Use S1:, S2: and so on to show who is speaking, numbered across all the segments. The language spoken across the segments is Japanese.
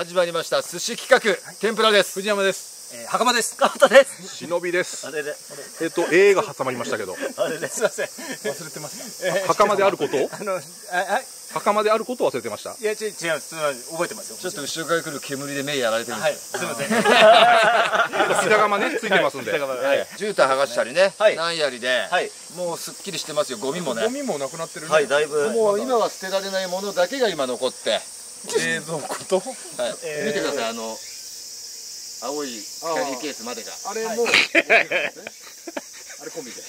S1: 始まりました寿司企画、天ぷらです。
S2: 藤山です。
S3: えー、袴です。
S4: 川田です。
S2: 忍びです。
S4: あれで、
S2: えっと A が挟まりましたけど。
S4: あれで、すいません。
S3: 忘れてました
S2: 袴であること？を
S3: あの、あ、あ、
S2: 袴であることを忘れてました？
S3: いや、違う、違う、覚えてますよ。
S1: ちょっと後ろから来る煙で目やられてるん
S3: はい、
S1: です
S3: すいません。
S2: 膝 釜ねついてますんで。
S3: だからはい。
S1: 絨毯剥がしたりね、
S3: はい。
S1: なんやりで、
S3: はい。
S1: もうすっきりしてますよ。ゴミもね。
S2: ゴミもなくなってるね。
S4: はい、だいぶ。
S1: もう今は捨てられないものだけが今残って、
S2: 冷蔵庫と。
S1: はい。
S3: えー。
S1: 見てくださいあの青いキャリーケースまでが。
S2: あれも。う
S1: あれコンビで。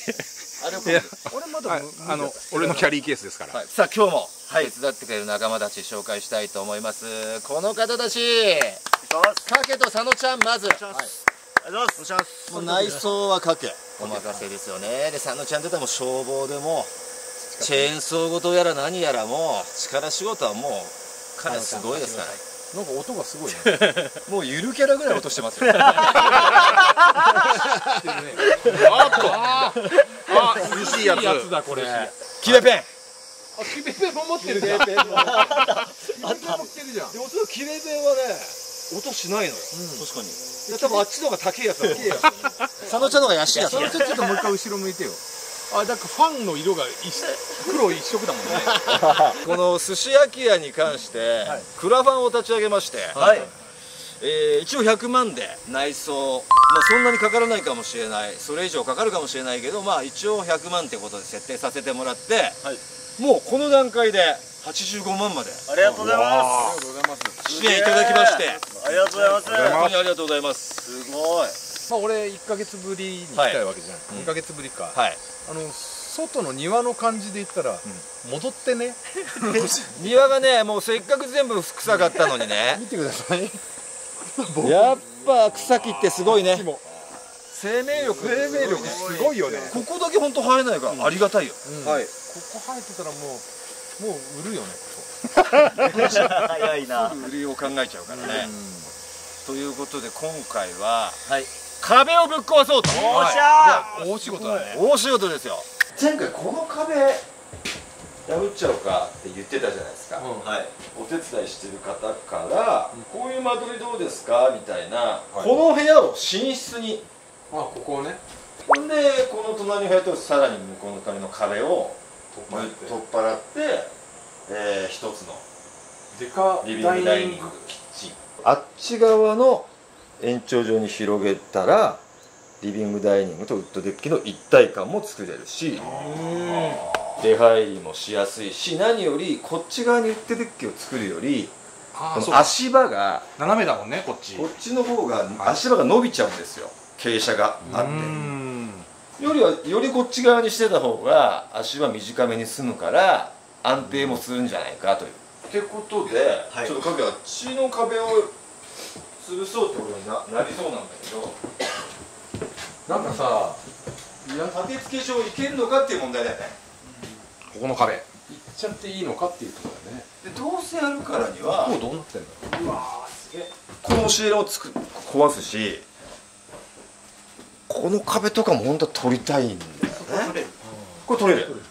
S1: あれをコンビで。
S3: 俺まだ
S2: はいあの俺のキャリーケースですから。
S1: はい、さあ今日も手伝ってくれる仲間たち紹介したいと思います。この方たち。かけと佐野ちゃんまず、はい、
S4: もう内装はかけ。
S1: お任せですよね。で佐野ちゃんって言ったらもう消防でもチェーンソーごとやら何やらもう力仕事はもう彼すごいですから
S2: なんか音がすごいね
S1: もうゆるキャラぐらい落としてますよ
S2: あっとあ厳しいやつだこれ
S1: キレペン
S2: あキベペンも持ってるじゃんキベペン持ってるじゃん
S3: でもその切れ弁はね、音しないのよ。
S4: 確かに。
S3: いや、多分あっちの方が高いやつだと思う。
S4: 佐野ちゃんの方が安いやつ。
S2: それちょっともう一回後ろ向いてよあなんかファンの色が黒一色だもんね。
S1: この寿司焼き屋に関して、クラファンを立ち上げまして、
S4: はい。
S1: えー一応100万で。内装、まあ、そんなにかからないかもしれない。それ以上かかるかもしれないけどまあ一応100万ってことで設定させてもらって、
S4: はい。
S1: もうこの段階で85万まで。
S4: ありがとうございま
S2: ありがとうございます。
S1: 支援いただきまして。
S4: す。ありがとうございます。
S2: ありがとうございます。
S1: 本当にありがとうございます。
S4: すごい。
S2: まあ俺1ヶ月ぶりに来たいわけじゃん、
S1: うん。
S2: 2ヶ月ぶりか、
S1: はい。
S2: あの外の庭の感じで言ったら、戻ってね。
S1: 庭がねもうせっかく全部臭かったのにね。
S2: 見てください。
S1: やっぱ草木ってすごいね。
S2: も。
S1: 生命力。
S2: 生命力。すごいよね。
S1: ここだけ本当生えないからありがたいよ、
S3: はい。
S2: ここ生えてたらもうもう売るよね
S4: 早いな。
S1: 売りを考えちゃうからね、ということで今回は
S4: はい。
S1: 壁をぶっ壊そうと。
S4: おっしゃ
S2: 大仕事だね。
S1: 大仕事ですよ。前回この壁破っちゃおうかって言ってたじゃないですか、
S2: うん。
S4: ー。はい。
S1: お手伝いしてる方から、こういう間取りどうですか？みたいな、この部屋を寝室に。
S2: あここをね。
S1: ほんでこの隣の部屋とさらに向こうの壁の壁を
S2: 取っ払って。
S1: 取っ払って、えー一つの
S2: デカ
S1: リビングダイニングキッチン。あっち側の延長上に広げたらリビングダイニングとウッドデッキの一体感も作れるし出入りもしやすいし何よりこっち側にウッドデッキを作るより足場が
S2: 斜めだもんねこっち。
S1: こっちの方が足場が伸びちゃうんですよ。傾斜があ
S2: う
S1: って。
S2: ん
S1: よりはよりこっち側にしてた方が足は短めに済むから安定もするんじゃないかという。ってことで、
S4: はい。
S1: ちょっと影あっちの壁を潰そうってことにななりそうなんだけど。
S2: なんかさ
S1: 立て付け上いけるのかっていう問題だよね。
S2: ここの壁。行っちゃっていいのかっていうところだよね。
S1: でどうせやるからには
S2: こうどうなってんだろう。
S1: この教えをつく壊すしこの壁とかも本当は取りたいんだよね。これ取れる？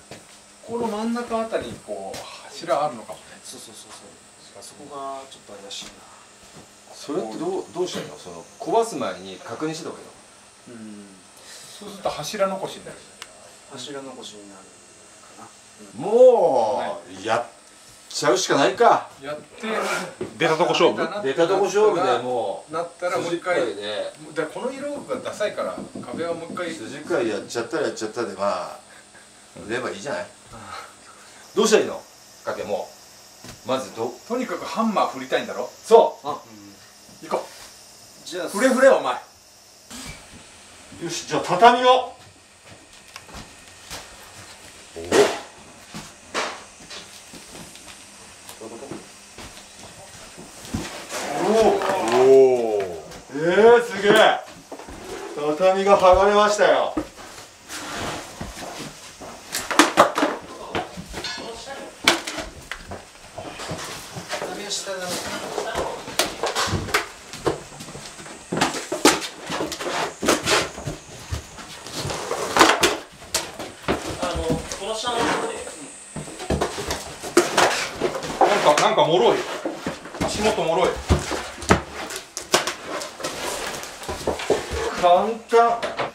S2: この真ん中あたりにこう柱あるのかもね。
S3: そうそうそうそう。そこがちょっと怪しいな。
S1: それってどうどうしてんの？その壊す前に確認してたけど
S3: うん。
S2: そうすると柱残しになる。
S3: 柱残しになるかな。
S1: もうやっちゃうしかないか。
S2: やって
S5: 出たとこ勝負？
S1: 出たとこ勝負でもう。
S2: なったらもう一回
S1: 筋で
S2: だこの色がダサいから壁はもう一回。
S1: 筋交いやっちゃったらやっちゃったでまあ売ればいいじゃない？どうしたらいいの？かけも。うまずど
S2: とにかくハンマー振りたいんだろ？
S1: そう
S2: 行こ
S3: じゃあ、
S2: う振れ振れお前。
S1: よしじゃあ畳を。おおおえー、すげえ。畳が剥がれましたよ。
S3: 畳は下だね。
S5: もろい。足元もろい。
S1: 簡単。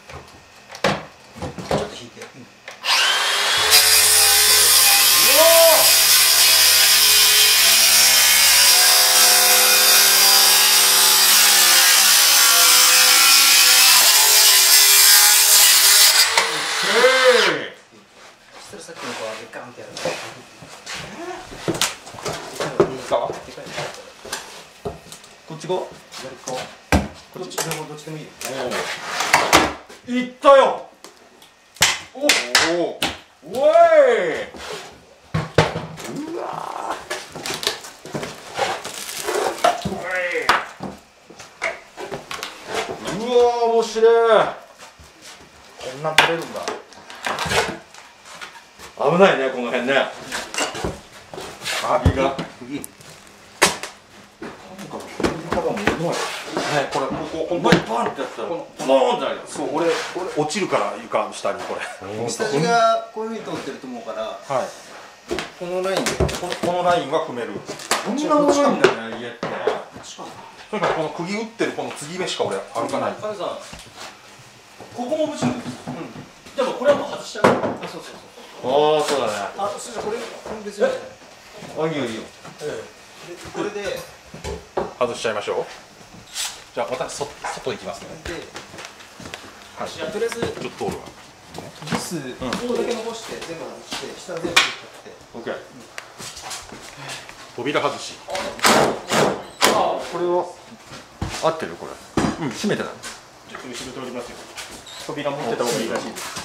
S3: ち
S1: 側
S3: 左側どっちでもどっちでもいいよ。
S1: いったよ。おおおい。うわうわ面白い。
S5: こんなん取れるんだ。
S1: 危ないねこの辺ね。鍵が。
S5: 釘ねこれここ
S1: お前バンってやったらボーンってなるよ
S5: そう俺俺落ちるから床の下にこれ。
S3: 下地がこういうふうに通ってると思うから
S5: はい。
S3: このラインで。
S5: このこのラインは踏める。
S1: こんなものなんだよね家って。
S5: とに。かくこの釘打ってるこの継ぎ目しか俺歩かない。
S6: カメさん、ここももちろんです。でもこれはもう外しちゃう。
S3: あそうそうそう。
S1: ああそうだね。
S3: あそしたらこれこれ別に。で
S1: あいいよいいよ。
S3: これでで。
S5: 外しちゃいましょうじゃあ私そ外行きますね。はい。
S6: いやとりあえず
S5: ちょっと通るわ。
S3: ギスここだけ残して全部外して下全部取って
S1: オッケー。
S5: 扉外し。
S1: これは？合ってるこれ。うん。閉めてない。
S5: ちょっと後ろ通りますよ。扉持ってた方がいいらしいです。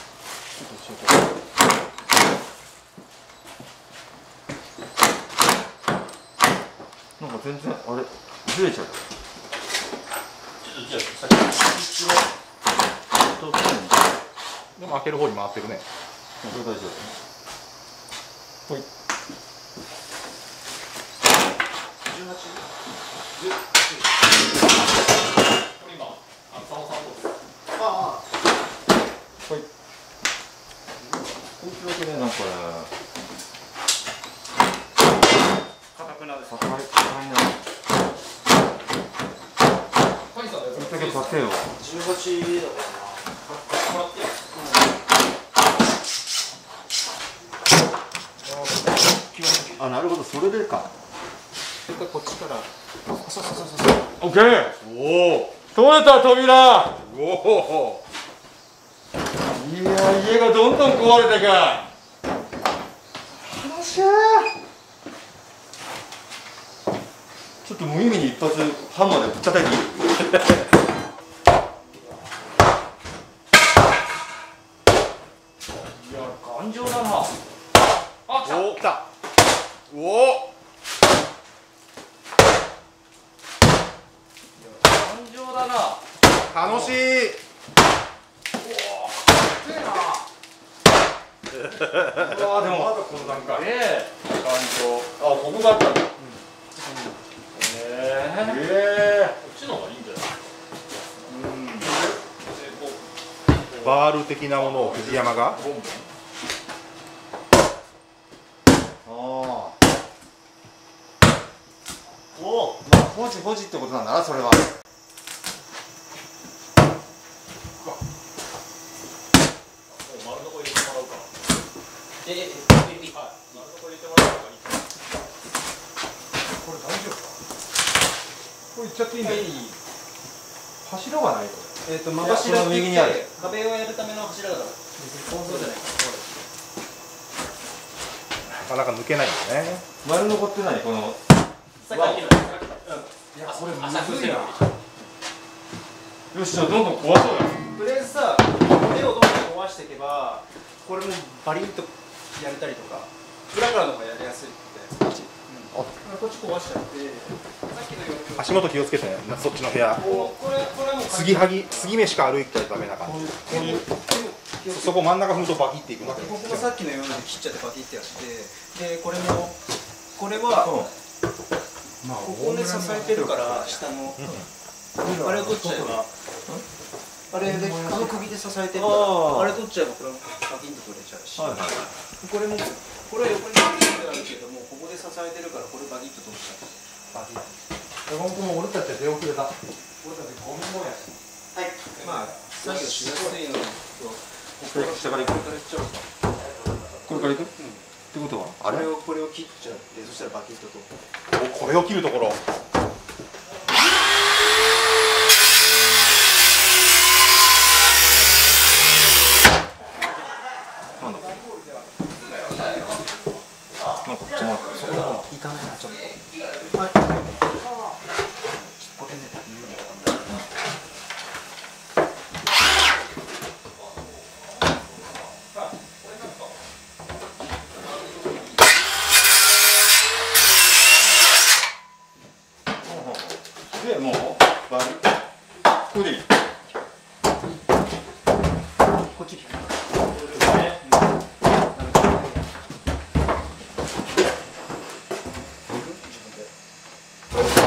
S1: なんか全然あれずれちゃう
S5: でも開ける方に回ってるね
S1: これ大丈夫はい
S3: あ
S1: こいつだけね。なんかね
S5: 硬くなる
S1: 硬い硬いなこいつだけ立てよ
S3: あ18だ
S1: あなるほど。それでか。
S3: それからこっちから。そうそうそうそう
S1: オッケー。おお取れた扉。
S5: おお
S1: いや家がどんどん壊れてかよっしゃーちょっと無意味に一発ハンマーでぶったたいていい
S6: いや頑丈だな。あ、来た。
S5: おお来たおお
S6: 頑丈だな。
S5: 楽しい
S1: うわーでも
S5: まだこの段階
S6: え
S5: 頑丈
S1: あここがあったんだ
S6: ええ
S1: え
S6: こっちの方がいいんじゃない。
S5: バール的なものを藤山が？
S1: ああおおまあ保持保持ってことなんだなそれは
S6: 丸のこ入れてもらおうか。ええええはい。丸のこ入れてもらう方がいい。
S5: これ大丈夫かこれいっちゃっていいんだよ柱がないと
S3: えっ、と真柱
S1: の右にある
S3: 壁をやるための柱だからな
S5: かなか抜けないんだね。
S1: 丸残ってないこの。
S6: さっきの。いやこれむずいな。
S1: よしじゃあどんどん壊そうよ。
S3: とりあえずさ手をどんどん壊していけばこれもバリンとやれたりとか裏からの方がやりやすいってこっち、こっち壊しちゃってさっきのように
S5: 足元気をつけてねそっちの部屋。
S3: これこれはもう
S5: 継ぎはぎ継ぎ目しか歩いてゃダメな感じ。
S3: こういう
S5: そこ真ん中踏むとバキっていくので
S3: ここがさっきのように切っちゃってバキってやってでこれもこれはここで支えてるから下のあれを取っちゃえばあれでこの釘で支えてるからあれ取っちゃえばこれもバキンと取れちゃうし。
S1: はいはい
S3: これもこれは横にバキンとあるけどもここで支えてるからこれバキッと取っちゃう。バキッと
S5: 本当も俺たちは出遅れた
S3: 俺たちゴミもやし。まあ作業しやすいのと
S1: 下から行く？
S3: これから
S1: 行く、ってことは？あ
S3: こ
S1: れ？
S3: れをこれを切っちゃってそしたらバキッと
S2: これを切るところ
S1: なんだなんか止まった
S3: 痛めなちょっとはいこれね
S1: でもうバリこれでいい
S3: こっち
S1: ああ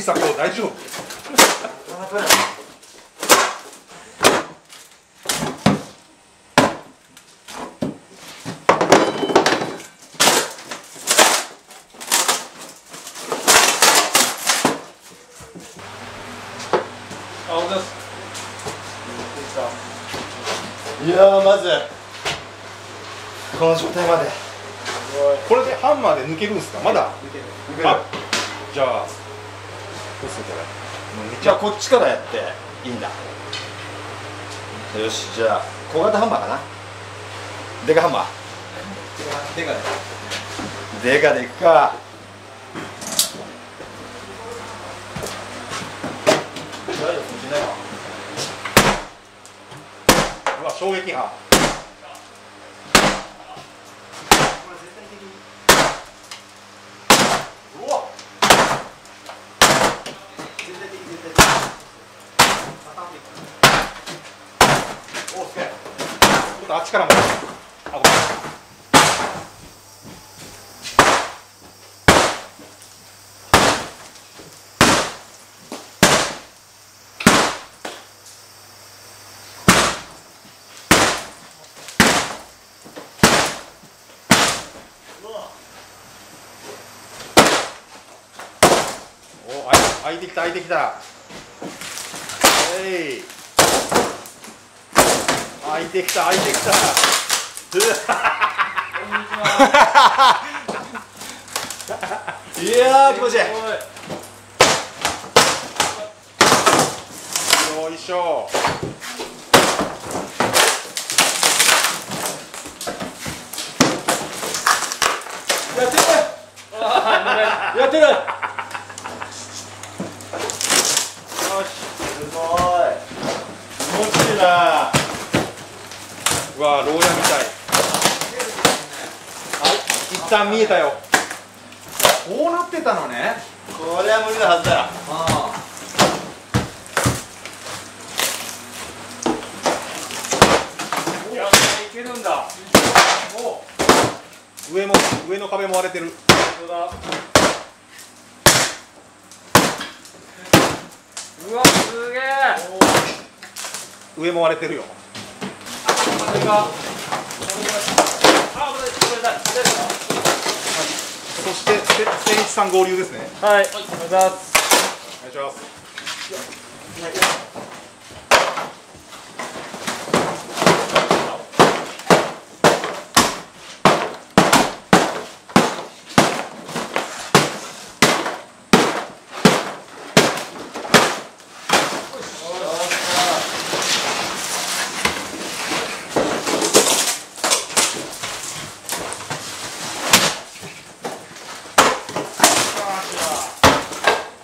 S3: す
S2: ごい作業大丈夫。
S1: いやーまずこの状態まで。
S2: これでハンマーで抜けるんですか？まだ。じゃあどうするこれ
S1: じゃあこっちからやっていいんだ。よしじゃあ小型ハンマーかな？デカハンマー。
S3: でかい
S1: デカでいくか。大丈
S2: うわ衝撃波とあっちからもあごめんお、あ開いてきた開いてきた。開いてきた開いてきた。
S4: いやー。気持ちいい
S2: よいしょ。
S4: やってる。
S2: すごい。気持ちい。いなうわ牢屋みたい。あ一旦見えたよ。こうなってたのね。
S4: これは無理なはずだよ。
S5: いやいけるんだ。
S2: 上も上の壁も割れてる。
S5: うわすげえ。
S2: 上も割れてるよそしてせ千一さん合流ですね
S5: はいお願いします
S2: お願いします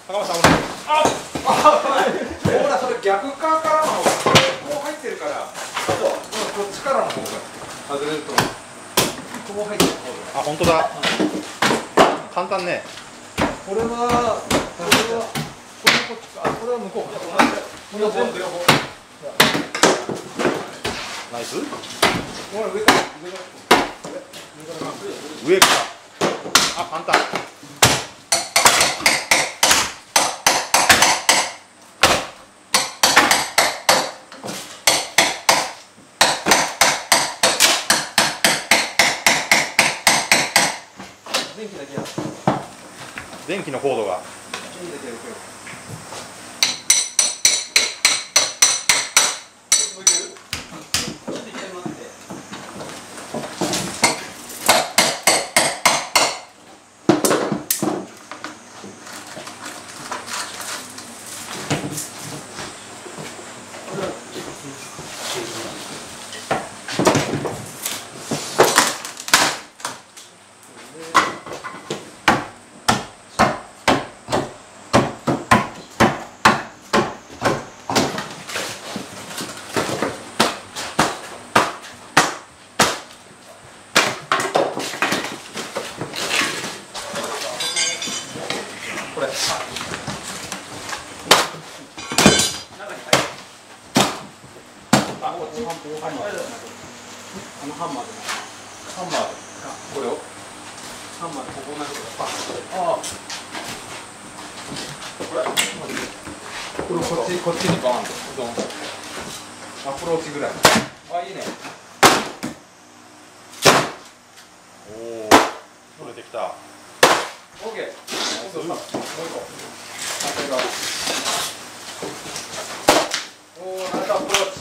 S2: 高松さんお願いほらそれ逆側からの方がこう入ってるからそう、こっちからの方が外れるとこう入ってるあ本当だ簡単ねこれはこれはこれはこっち。かあこれは向こうかこれは全部両方ナイスほら上から上から上からあ簡単
S3: 電気だけや
S2: 電気のコードが
S3: 電気だけやるちょっと一回待って
S2: これ
S3: あのハンマーで
S2: ハンマーこれを
S3: ハンマーでここなる
S2: ああこれこれこっちこっちにバーンとドン。アプローチぐらい。あいいね。おお取れてきた。オッケー。今度さもう一個反対側おおナイスアプローチ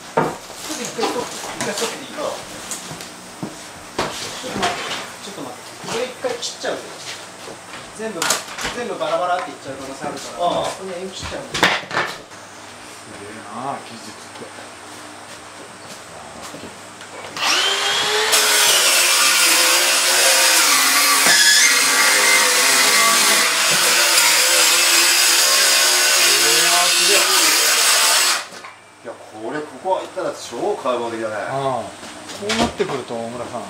S2: ちょっと一回ストップ一回ストップでいい
S3: ちょっと待ってこれ一回切っちゃう全部全部バラバラっていっちゃう可能性あ。るから
S4: ああ
S3: これ縁切っちゃう
S2: すげえな。技術って
S4: いやこれここ行ったら超開放的だね。
S2: ああ。そうなってくると大村さん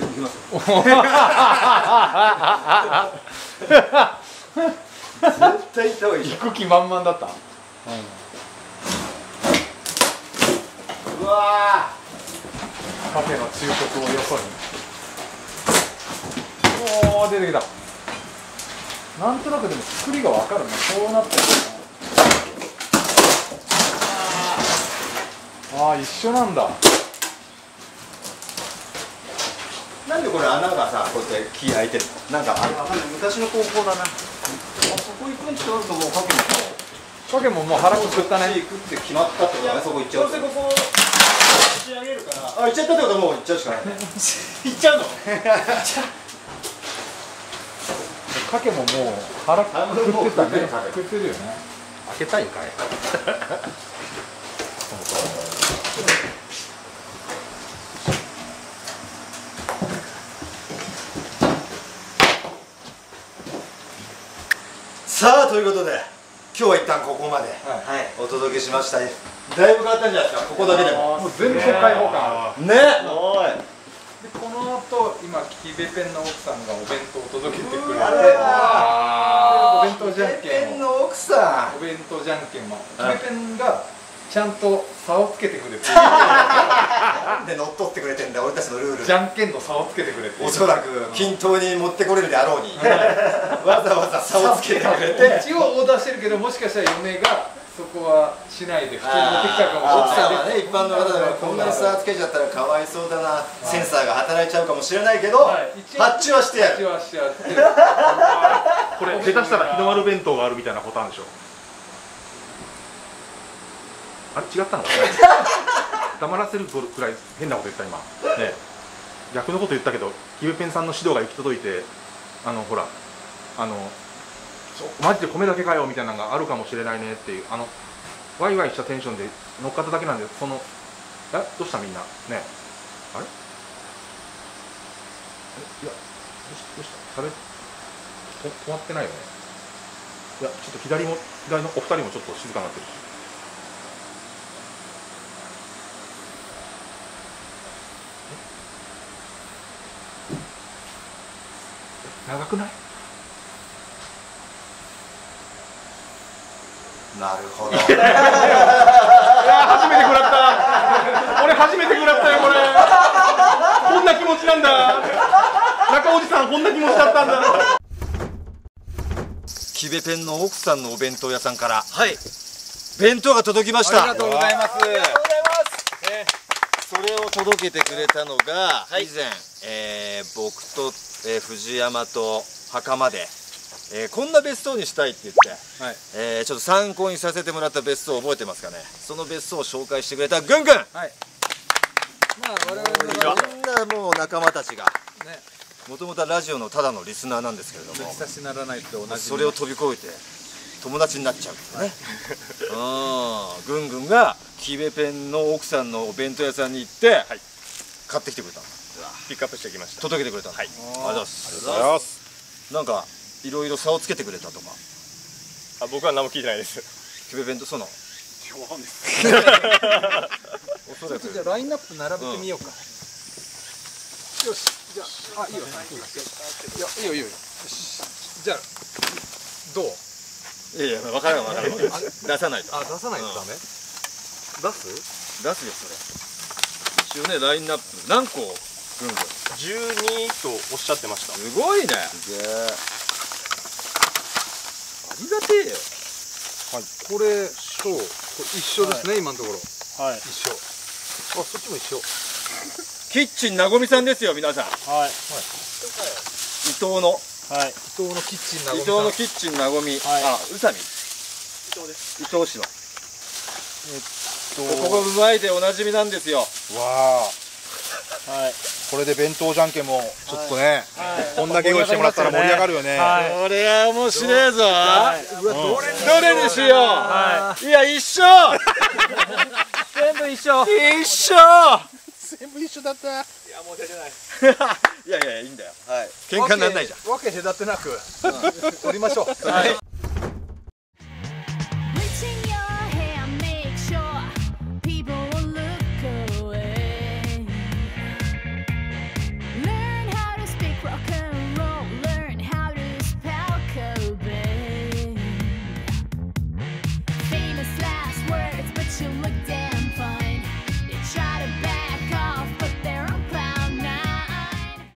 S4: 行きます 絶対行った方がいい
S2: 行く気満々だった、
S4: うわ
S2: カフェの忠告をよそに。おお出てきた。なんとなくでも作りがわかるね。こうなってるなああ一緒なんだ
S1: なんでこれ穴がさこうやって木開いてるの？なんかある
S2: わかんない昔の高校だな。
S1: そこ行くんちゃうともうかけも。
S2: 影ももう腹くくったね。
S1: 行くって決まったってことだねそこ行っちゃうと。
S3: どうせここ仕上げるから。
S1: あ行っちゃったってことはもう行っちゃうしかない。ね
S3: 行っちゃう。の
S2: 影ももう腹くくってたね。
S1: 食って。る
S2: くってるよね。開けたいんかい
S1: さあということで今日は一旦ここまで、
S2: はい。
S1: お届けしました。だいぶ変わったんじゃないですか？ここだけでも。
S2: もう全然開放感ある。
S1: ね。
S2: でこの後今キベペンの奥さんがお弁当を届けてくれて。
S1: あれは
S2: お弁当じゃんけんお弁当じゃんけんも。キベペンがちゃんと差をつけてくれて
S1: で乗っ取ってくれてんだ俺たちのルール。
S2: じゃんけんの差をつけてくれて
S1: おそらく均等に持ってこれるであろうに。わざわざ差をつけてくれて。
S2: 一応オーダーしてるけどもしかしたら嫁がそこはしないで普通に持ってきたかもしれない。
S1: 奥さんはね一般の方だからこんなに差つけちゃったらかわいそうだな。センサーが働いちゃうかもしれないけど
S2: はい。
S1: 発注はしてやる。
S5: これ下手したら日の丸弁当があるみたいなことあるでしょあれ違ったの 黙らせるくらい変なこと言った今。ね逆のこと言ったけどキベペンさんの指導が行き届いてあのほらあのマジで米だけかよみたいなのがあるかもしれないねっていうあのワイワイしたテンションで乗っかっただけなんでそのえどうしたみんな？ねあれ？えいやどうしどうした？喋と止まってないよね。いやちょっと左も左のお二人もちょっと静かになってるし。長くない？
S1: なるほど。
S5: いや初めて食らった。俺初めて食らったよこれ。こんな気持ちなんだ。中おじさんこんな気持ちだったんだ。
S1: キベペンの奥さんのお弁当屋さんから。
S3: はい。
S1: 弁当が届きました。
S2: ありがとうございます
S1: 届けてくれたのが、以前、えー僕と、えー藤山と袴で、えーこんな別荘にしたいって言って、
S2: はい。
S1: えーちょっと参考にさせてもらった別荘覚えてますかね。その別荘を紹介してくれたぐんぐん。
S2: はい。まあ我々の
S1: いろんなもう仲間たちが
S2: ね。
S1: もともとはラジオのただのリスナーなんですけれども
S2: 差しならないと同じ
S1: それを飛び越えて友達になっちゃうってね。うんぐんぐんがキベペンの奥さんのお弁当屋さんに行って、買ってきてくれたの。
S5: ピックアップしてきました。
S1: 届けてくれたの。はい。ありがとうございます。
S5: ありがとうございます。
S1: なんかいろいろ差をつけてくれたとか。
S5: あ僕は何も聞いてないです。
S1: キベペンとそのおそらく。
S2: じゃあラインナップ並べてみようか、よしじゃああいいよ。いいよいやいいよ。いいよよしじゃあどう？
S1: いやいや分からん分からん。出さないと。
S2: あ出さないとダメ、出す
S1: 出すよそれ。一応ねラインナップ。何個ぐんぐん
S5: 12とおっしゃってました。
S1: すごいね。すげえ。ありがてえよ。
S2: これそうこれ一緒ですね、今のところ。
S5: はい。
S2: 一緒。あそっちも一緒。
S1: キッチンなごみさんですよ皆さん。
S5: はい。
S1: 伊藤の。
S5: はい。
S2: 伊藤のキッチンな
S1: 伊藤のキッチンなごみ、
S5: はい。
S1: あ宇佐美。
S5: 伊藤です。
S1: 伊藤市のここうまいでおなじみなんですよ。
S2: わあ。
S5: はい。
S2: これで弁当じゃんけんもちょっとね、こんだけ用意してもらったら盛り上がるよね。
S5: はい。
S1: これは面白いぞ、
S2: うわどれ
S1: どれにしよう、い、や一緒。
S3: 全部一緒。
S1: 一緒。
S2: 全部一緒だった。
S5: いや申し訳ない。
S1: いやいやいいんだよ。はい。喧嘩にならないじゃん。
S2: わけわけ隔てなく、取りましょう。
S1: はい